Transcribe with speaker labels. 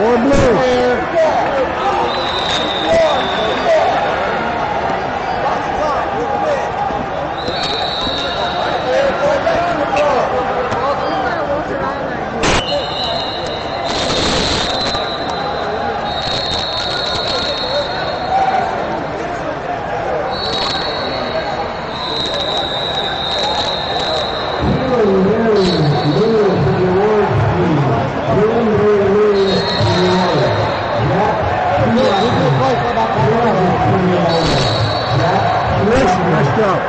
Speaker 1: Or blue. Nice job.